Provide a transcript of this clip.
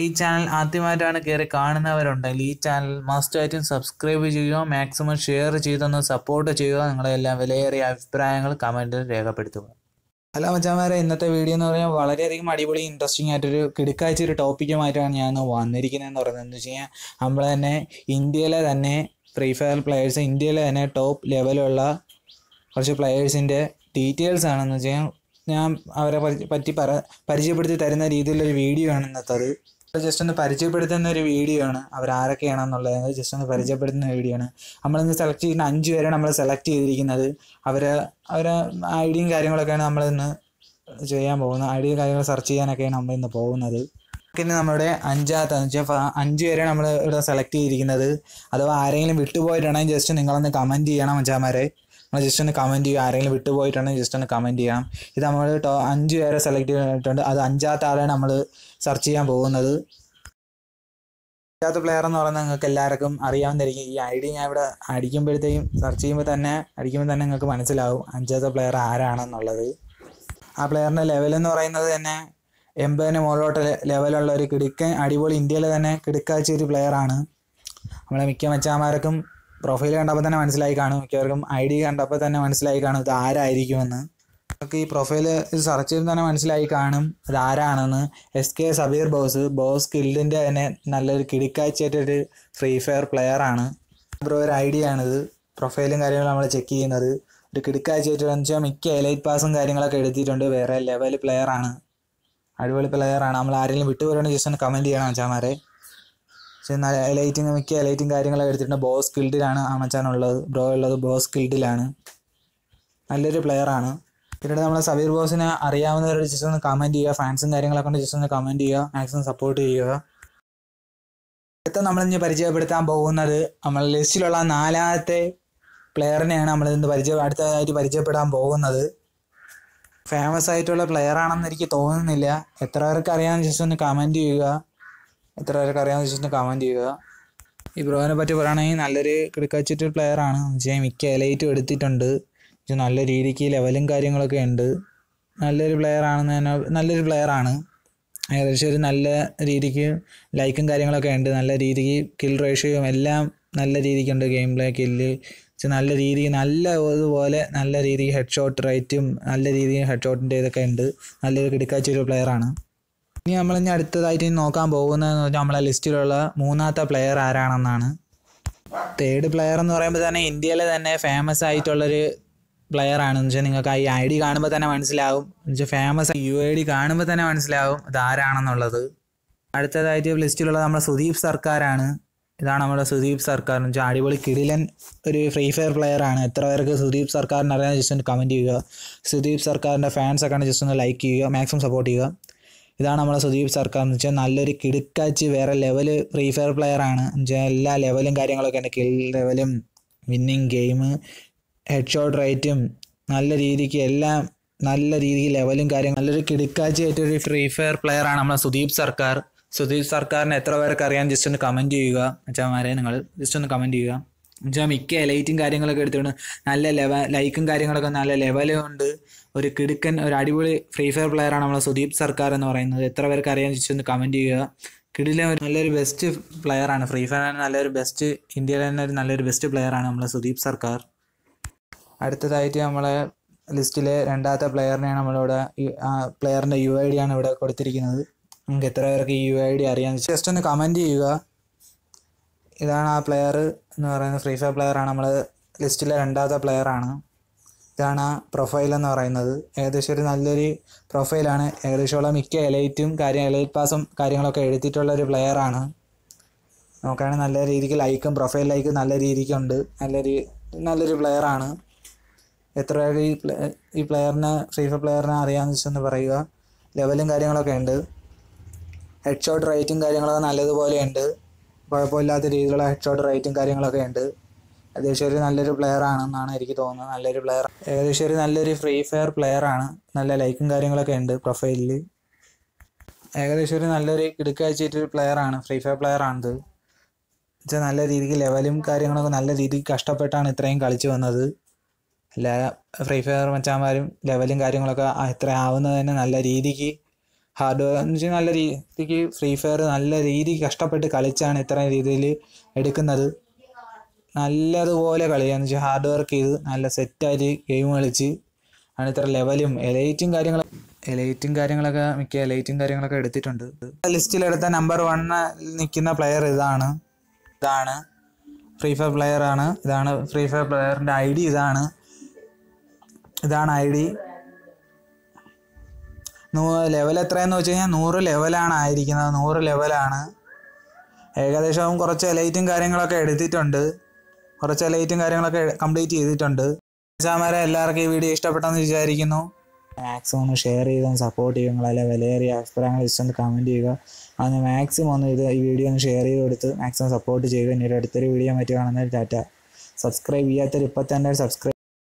ഈ ചാനൽ ആദ്യമായിട്ടാണ് കയറി കാണുന്നവരുണ്ടെങ്കിൽ ഈ ചാനൽ മസ്റ്റായിട്ടും സബ്സ്ക്രൈബ് ചെയ്യുക മാക്സിമം ഷെയർ ചെയ്തൊന്ന് സപ്പോർട്ട് ചെയ്യുക നിങ്ങളുടെ എല്ലാം വിലയേറിയ അഭിപ്രായങ്ങൾ കമന്റിൽ രേഖപ്പെടുത്തുക. ഹലോ മച്ചാമാരെ ഇന്നത്തെ വീഡിയോ എന്ന് പറഞ്ഞാൽ വളരെയധികം അടിപൊളി ഇൻട്രസ്റ്റിംഗ് ആയിട്ടൊരു കിടുക്കാഴ്ച ഒരു ടോപ്പിക്കുമായിട്ടാണ് ഞാൻ വന്നിരിക്കുന്നത് എന്ന് പറയുന്നത്. എന്ന് വെച്ച് കഴിഞ്ഞാൽ നമ്മൾ തന്നെ ഇന്ത്യയിലെ തന്നെ ഫ്രീ ഫയർ പ്ലെയേഴ്സ് ഇന്ത്യയിലെ തന്നെ ടോപ്പ് ലെവലുള്ള കുറച്ച് പ്ലെയേഴ്സിന്റെ ഡീറ്റെയിൽസ് ആണെന്ന് വെച്ച് കഴിഞ്ഞാൽ ഞാൻ അവരെ പറ്റി- പറ പരിചയപ്പെടുത്തി തരുന്ന രീതിയിലൊരു വീഡിയോ ആണ് ഇന്നത്തത്. ജസ്റ്റ് ഒന്ന് പരിചയപ്പെടുത്തുന്ന ഒരു വീഡിയോ ആണ്. അവർ ആരൊക്കെയാണെന്നുള്ളത് ജസ്റ്റ് ഒന്ന് പരിചയപ്പെടുത്തുന്ന വീഡിയോ ആണ്. നമ്മളിന്ന് സെലക്ട് ചെയ്യുന്ന അഞ്ച് പേരെ നമ്മൾ സെലക്ട് ചെയ്തിരിക്കുന്നത്. അവർ അവരെ ഐഡിയും കാര്യങ്ങളൊക്കെയാണ് നമ്മളിന്ന് ചെയ്യാൻ പോകുന്നത്. ഐഡിയും കാര്യങ്ങൾ സെർച്ച് ചെയ്യാനൊക്കെയാണ് നമ്മൾ ഇന്ന് പോകുന്നത്. പിന്നെ നമ്മുടെ അഞ്ചാമത്തെ അഞ്ച് പേരെ നമ്മൾ ഇവിടെ സെലക്ട് ചെയ്തിരിക്കുന്നത്. അഥവാ ആരെങ്കിലും വിട്ടുപോയിട്ടുണ്ടെങ്കിൽ ജസ്റ്റ് നിങ്ങളൊന്ന് കമന്റ് ചെയ്യണം മച്ചാമാരെ. നമ്മൾ ജസ്റ്റ് ഒന്ന് കമന്റ് ചെയ്യുക. ആരെങ്കിലും വിട്ടുപോയിട്ടുണ്ടെങ്കിൽ ജസ്റ്റ് ഒന്ന് കമന്റ് ചെയ്യാം ഇത് നമ്മൾ അഞ്ച് പേരെ സെലക്ട് ചെയ്തിട്ടുണ്ട്. അത് അഞ്ചാമത്തെ ആളെ നമ്മൾ സെർച്ച് ചെയ്യാൻ പോകുന്നത്. അഞ്ചാമത്തെ പ്ലെയർ എന്ന് പറയുന്നത് നിങ്ങൾക്ക് എല്ലാവർക്കും അറിയാവുന്നതായിരിക്കും. ഈ ഐ ഡി ഞാൻ ഇവിടെ അടിക്കുമ്പോഴത്തേക്കും സെർച്ച് ചെയ്യുമ്പോൾ തന്നെ അടിക്കുമ്പോൾ തന്നെ നിങ്ങൾക്ക് മനസ്സിലാവും അഞ്ചാമത്തെ പ്ലെയർ ആരാണെന്നുള്ളത്. ആ പ്ലെയറിന്റെ ലെവൽ എന്ന് പറയുന്നത് തന്നെ എൺപതിന് മുകളിലോട്ട് ലെവലുള്ള ഒരു കിടുക്കൻ അടിപൊളി ഇന്ത്യയിലെ തന്നെ കിടുക്കാച്ച ഒരു പ്ലെയറാണ് നമ്മളെ മിക്ക മച്ചാമാർക്കും പ്രൊഫൈൽ കണ്ടപ്പോൾ തന്നെ മനസ്സിലായി കാണും. മിക്കവർക്കും ഐ ഡി കണ്ടപ്പോൾ തന്നെ മനസ്സിലായി കാണും ഇത് ആരായിരിക്കുമെന്ന്. നമുക്ക് ഈ പ്രൊഫൈൽ സെർച്ച് ചെയ്ത് തന്നെ മനസ്സിലായി കാണും ഇത് ആരാണെന്ന്. S K Sabeer boss boss കിൽഡിന്റെ തന്നെ നല്ലൊരു കിടിക്കാഴ്ചയായിട്ടൊരു ഫ്രീ ഫയർ പ്ലെയർ ആണ്. ബ്രോ ഒരു ഐ ഡി ആണിത് പ്രൊഫൈലും കാര്യങ്ങളും നമ്മൾ ചെക്ക് ചെയ്യുന്നത്. ഒരു കിടുക്കാഴ്ചയായിട്ട് വെച്ചാൽ മിക്ക എലൈറ്റ് പാസും കാര്യങ്ങളൊക്കെ എടുത്തിട്ടുണ്ട്. വേറെ ലെവൽ പ്ലെയർ ആണ്. അടിപൊളി പ്ലെയർ ആണ്. നമ്മൾ ആരെങ്കിലും വിട്ടുപോരുകയാണെങ്കിൽ ജസ്റ്റ് ഒന്ന് കമന്റ് ചെയ്യണം അച്ഛാമാരെ പക്ഷേ എലൈറ്റും മിക്ക എലൈറ്റും കാര്യങ്ങളൊക്കെ എടുത്തിട്ടുണ്ട്. ബോസ് ഗിൽഡിലാണ് ആ മച്ചാനുള്ളത് ബ്രോ ഉള്ളത് ബോസ് ഗിൽഡിലാണ് നല്ലൊരു പ്ലെയർ ആണ്. പിന്നീട് നമ്മളെ സബീർ ബോസിനെ അറിയാവുന്നവരോട് ജസ്റ്റ് ഒന്ന് കമന്റ് ചെയ്യുക. ഫാൻസും കാര്യങ്ങളൊക്കെ ഉണ്ട് ജസ്റ്റ് ഒന്ന് കമന്റ് ചെയ്യുക. മാക്സിമം സപ്പോർട്ട് ചെയ്യുക. അടുത്ത നമ്മൾ ഇനി പരിചയപ്പെടുത്താൻ പോകുന്നത് നമ്മൾ ലിസ്റ്റിലുള്ള നാലാമത്തെ പ്ലെയറിനെയാണ് നമ്മൾ ഇന്ന് പരിചയ അടുത്തതായിട്ട് പരിചയപ്പെടാൻ പോകുന്നത്. ഫേമസ് ആയിട്ടുള്ള പ്ലെയർ ആണെന്ന് എനിക്ക് തോന്നുന്നില്ല. എത്ര പേർക്ക് അറിയാമെന്ന് ജസ്റ്റ് ഒന്ന് കമന്റ് ചെയ്യുക. എത്ര പേർക്ക് അറിയാമെന്ന് വെച്ചിട്ട് കമന്റ് ചെയ്യുക. ഈ ബ്രോനെ പറ്റി പറയുകയാണെങ്കിൽ നല്ലൊരു ക്രിക്കറ്റ് പ്ലെയർ ആണ്. വെച്ചാൽ മിക്ക എലൈറ്റും എടുത്തിട്ടുണ്ട്. നല്ല രീതിക്ക് ലെവലും കാര്യങ്ങളൊക്കെ ഉണ്ട്. നല്ലൊരു പ്ലെയർ ആണെന്ന് തന്നെ നല്ലൊരു പ്ലെയർ ആണ്. ഏകദേശം ഒരു നല്ല രീതിക്ക് ലൈക്കും കാര്യങ്ങളൊക്കെ ഉണ്ട്. നല്ല രീതിക്ക് കിൽ റേഷ്യോയും എല്ലാം നല്ല രീതിക്കുണ്ട് ഗെയിം പ്ലേ കില്ല് നല്ല രീതിക്ക് നല്ല ഇതുപോലെ നല്ല രീതിക്ക് ഹെഡ് ഷോട്ട് റേറ്റും നല്ല രീതിക്ക് ഹെഡ് ഷോട്ടിന്റെ ഇതൊക്കെ ഉണ്ട്. നല്ലൊരു കിടക്കാച്ചൊരു പ്ലെയർ ആണ്. ഇനി നമ്മൾ ഇനി അടുത്തതായിട്ട് നോക്കാൻ പോകുന്നതെന്ന് പറഞ്ഞാൽ നമ്മളെ ലിസ്റ്റിലുള്ള മൂന്നാമത്തെ പ്ലെയർ ആരാണെന്നാണ്. തേർഡ് പ്ലെയർ എന്ന് പറയുമ്പോൾ തന്നെ ഇന്ത്യയിലെ തന്നെ ഫേമസ് ആയിട്ടുള്ളൊരു പ്ലെയർ ആണ്. എന്ന് വെച്ചാൽ നിങ്ങൾക്ക് ഈ ഐ ഡി കാണുമ്പോൾ തന്നെ മനസ്സിലാവും. എന്ന് വെച്ചാൽ ഫേമസ് യു ഐ ഡി കാണുമ്പോൾ തന്നെ മനസ്സിലാവും ഇത് ആരാണെന്നുള്ളത് അടുത്തതായിട്ട് ലിസ്റ്റിലുള്ളത് നമ്മുടെ സുദീപ് സർക്കാരാണ്. ഇതാണ് നമ്മുടെ സുദീപ് സർക്കാർ. എന്ന് വെച്ചാൽ അടിപൊളി കിടിലൻ ഒരു ഫ്രീ ഫയർ പ്ലെയർ ആണ്. എത്ര പേർക്ക് സുദീപ് സർക്കാരിനെ അറിയാൻ ജസ്റ്റ് ഒന്ന് കമന്റ് ചെയ്യുക. സുദീപ് സർക്കാരിന്റെ ഫാൻസ് ഒക്കെ ജസ്റ്റ് ഒന്ന് ലൈക്ക് ചെയ്യുക. മാക്സിമം സപ്പോർട്ട് ചെയ്യുക. ഇതാണ് നമ്മുടെ സുദീപ് സർക്കാർ എന്ന് വെച്ചാൽ നല്ലൊരു കിടുക്കാച്ച് വേറെ ലെവൽ ഫ്രീ ഫയർ പ്ലെയർ ആണ്. വെച്ചാൽ എല്ലാ ലെവലും കാര്യങ്ങളൊക്കെ ഉണ്ട് കിൽ ലെവലും വിന്നിങ് ഗെയിം ഹെഡ് ഷോട്ട് റേറ്റും നല്ല രീതിക്ക് എല്ലാം നല്ല രീതിയിൽ ലെവലും കാര്യങ്ങളും നല്ലൊരു കിടുക്കാച്ചിയായിട്ടൊരു ഫ്രീ ഫയർ പ്ലെയർ ആണ് നമ്മുടെ സുദീപ് സർക്കാർ. സുദീപ് സർക്കാരിനെ എത്ര പേർക്ക് അറിയാൻ ജസ്റ്റ് ഒന്ന് കമന്റ് ചെയ്യുക. അച്ഛന്മാരെ നിങ്ങൾ ജസ്റ്റ് ഒന്ന് കമന്റ് ചെയ്യുക. എന്നുവെച്ചാൽ മിക്ക ലൈറ്റും കാര്യങ്ങളൊക്കെ എടുത്തിട്ടുണ്ട്. നല്ല ലെവ ലൈക്കും കാര്യങ്ങളൊക്കെ നല്ല ലെവലും ഉണ്ട്. ഒരു കിടുക്കൻ ഒരു അടിപൊളി ഫ്രീ ഫയർ പ്ലെയർ ആണ് നമ്മളെ സുദീപ് സർക്കാർ എന്ന് പറയുന്നത്. എത്ര പേർക്ക് അറിയാൻ ചോദിച്ചു ഒന്ന് കമന്റ് ചെയ്യുക. കിടിലെ ഒരു നല്ലൊരു ബെസ്റ്റ് പ്ലെയർ ആണ്. ഫ്രീ ഫയർ നല്ലൊരു ബെസ്റ്റ് ഇന്ത്യയിലെ തന്നെ ഒരു നല്ലൊരു ബെസ്റ്റ് പ്ലെയർ ആണ് നമ്മളെ സുദീപ് സർക്കാർ. അടുത്തതായിട്ട് നമ്മളെ ലിസ്റ്റിലെ രണ്ടാമത്തെ പ്ലെയറിനെയാണ് നമ്മളിവിടെ പ്ലെയറിന്റെ യു ഐ ഡി ആണ് ഇവിടെ കൊടുത്തിരിക്കുന്നത്. നിങ്ങൾക്ക് എത്ര പേർക്ക് ഈ യു ഐ ഡി അറിയാം ജസ്റ്റ് ഒന്ന് കമന്റ് ചെയ്യുക. ഇതാണ് ആ പ്ലെയർ എന്ന് പറയുന്നത്. ഫ്രീ ഫയർ പ്ലെയർ ആണ്. നമ്മൾ ലിസ്റ്റിലെ രണ്ടാമത്തെ പ്ലെയർ ആണ്. ഇതാണ് ആ പ്രൊഫൈൽ എന്ന് പറയുന്നത്. ഏകദേശം ഒരു നല്ലൊരു പ്രൊഫൈലാണ് ഏകദേശമുള്ള മിക്ക എലൈറ്റും കാര്യം എലൈറ്റ് പാസും കാര്യങ്ങളൊക്കെ എഴുതിയിട്ടുള്ള ഒരു പ്ലെയർ ആണ്. നോക്കുകയാണെങ്കിൽ നല്ല രീതിക്ക് ലൈക്കും പ്രൊഫൈൽ ലൈക്കും നല്ല രീതിക്കുണ്ട് നല്ലൊരു നല്ലൊരു പ്ലെയർ ആണ്. എത്ര പേർക്ക് ഈ പ്ലേ ഈ പ്ലെയറിനെ ഫ്രീ ഫയർ പ്ലെയറിനെ അറിയാമെന്ന് വെച്ചൊന്ന് പറയുക. ലെവലും കാര്യങ്ങളൊക്കെ ഉണ്ട്. ഹെഡ് ഷോട്ട് റേറ്റും കാര്യങ്ങളൊക്കെ നല്ലതുപോലെ ഉണ്ട്. കുഴപ്പമില്ലാത്ത രീതിയിലുള്ള ഹെഡ് ഷോട്ട് റേറ്റും കാര്യങ്ങളൊക്കെ ഉണ്ട്. ഏകദേശം ഒരു നല്ലൊരു പ്ലെയർ ആണെന്നാണ് എനിക്ക് തോന്നുന്നത്. നല്ലൊരു പ്ലെയർ ഏകദേശം ഒരു നല്ലൊരു ഫ്രീ ഫയർ പ്ലെയർ ആണ്. നല്ല ലൈക്കും കാര്യങ്ങളൊക്കെ ഉണ്ട് പ്രൊഫൈലിൽ ഏകദേശം ഒരു നല്ലൊരു കിടുക്കാഴ്ചയിട്ടൊരു പ്ലെയർ ആണ്. ഫ്രീ ഫയർ പ്ലെയർ ആണിത്. വെച്ചാൽ നല്ല രീതിക്ക് ലെവലും കാര്യങ്ങളൊക്കെ നല്ല രീതിക്ക് കഷ്ടപ്പെട്ടാണ് ഇത്രയും കളിച്ചു വന്നത്. എല്ലാ ഫ്രീ ഫയർ മച്ചാന്മാരും ലെവലും കാര്യങ്ങളൊക്കെ ഇത്ര ആവുന്നത് തന്നെ നല്ല രീതിക്ക് ഹാർഡ് എന്ന് വെച്ചാൽ നല്ല രീതിക്ക് ഫ്രീ ഫയർ നല്ല രീതിക്ക് കഷ്ടപ്പെട്ട് കളിച്ചാണ് ഇത്ര രീതിയിൽ എടുക്കുന്നത്. നല്ലതുപോലെ കളിയാന്ന് വെച്ചാൽ ഹാർഡ് വർക്ക് ചെയ്ത് നല്ല സെറ്റായിട്ട് ഗെയിം കളിച്ച് ആണ് ഇത്ര ലെവലും എലൈറ്റും കാര്യങ്ങളൊക്കെ എലൈറ്റും കാര്യങ്ങളൊക്കെ മിക്ക എലൈറ്റും കാര്യങ്ങളൊക്കെ എടുത്തിട്ടുണ്ട്. ലിസ്റ്റിലെടുത്ത നമ്പർ വണ്ണ് നിൽക്കുന്ന പ്ലെയർ ഇതാണ്. ഇതാണ് ഫ്രീ ഫയർ പ്ലെയർ ആണ്. ഇതാണ് ഫ്രീ ഫയർ പ്ലെയറിന്റെ ഐ ഡി ഇതാണ്. ഇതാണ് ഐ ഡി. ലെവൽ എത്രയെന്ന് വെച്ച് കഴിഞ്ഞാൽ നൂറ് ലെവലാണ് ആയിരിക്കുന്നത്. നൂറ് ലെവലാണ് ഏകദേശം കുറച്ച് എലൈറ്റും കാര്യങ്ങളൊക്കെ എടുത്തിട്ടുണ്ട്. കുറച്ച് എലൈറ്റും കാര്യങ്ങളൊക്കെ കംപ്ലീറ്റ് ചെയ്തിട്ടുണ്ട്. ചാമാരെ എല്ലാവർക്കും ഈ വീഡിയോ ഇഷ്ടപ്പെട്ടെന്ന് വിചാരിക്കുന്നു. മാക്സിമം ഒന്ന് ഷെയർ ചെയ്ത് സപ്പോർട്ട് ചെയ്യുക നിങ്ങളെ വിലയേറിയ അഭിപ്രായങ്ങൾ ഇഷ്ടം കമന്റ് ചെയ്യുക. അന്ന് മാക്സിമം ഒന്ന് ഇത് ഈ വീഡിയോ ഒന്ന് ഷെയർ ചെയ്ത് കൊടുത്ത് മാക്സിമം സപ്പോർട്ട് ചെയ്യുക ഇനി ഒരു അടുത്തൊരു വീഡിയോ മറ്റു കാണുന്നതിൽ ടാറ്റ. സബ്സ്ക്രൈബ് ചെയ്യാത്തൊരു ഇപ്പം തന്നെ സബ്സ്ക്രൈബ്